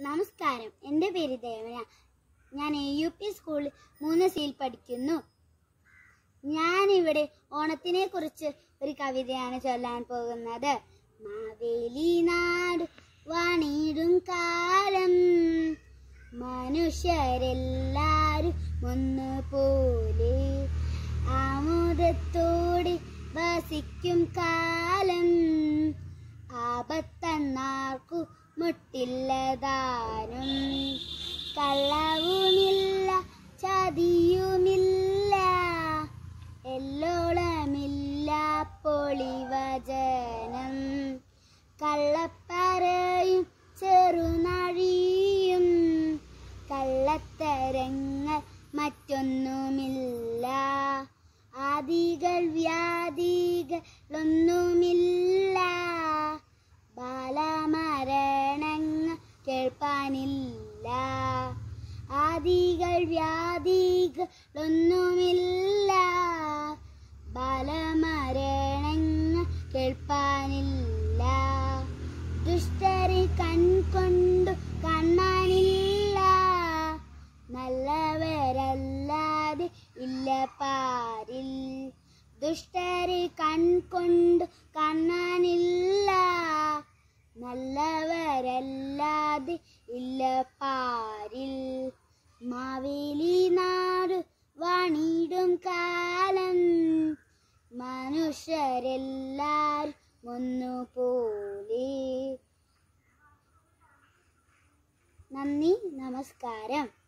നമസ്കാരം. എന്റെ പേര് ദേവന. ഞാൻ എ യു പി സ്കൂളിൽ മൂന്ന് സിയിൽ പഠിക്കുന്നു. ഞാനിവിടെ ഓണത്തിനെ കുറിച്ച് ഒരു കവിതയാണ് ചൊല്ലാൻ പോകുന്നത്. മാവേലി നാട് വാണീടും കാലം. മനുഷ്യരെല്ലാരും ഒന്നുപോലെ ആമോദത്തോടെ വസിക്കും കാലം മുട്ടില്ലതാനും കള്ളവുമില്ല ചതിയുമില്ല. എല്ലോളമില്ല പൊളിവചനം. കള്ളപ്പറയും ചെറുനഴിയും. കള്ളത്തരങ്ങൾ മറ്റൊന്നുമില്ല. ആദികൾ വ്യാധികളൊന്നുമില്ല. ആദികൾ വ്യാധികളൊന്നുമില്ല. ബാലമരണങ്ങൾ കേൾപ്പാനില്ല. ദുഷ്ടരെ കൺകൊണ്ടു കാണാനില്ല. നല്ലവരല്ലാതെ ഇല്ല പാരിൽ. ദുഷ്ടരെ കൺകൊണ്ടു കാണാനില്ല. നല്ലവരല്ലാതെ ഇല്ല പാരിൽ. കാലം. മനുഷ്യരെല്ലാരും ഒന്നുപോലെ നന്ദി നമസ്കാരം.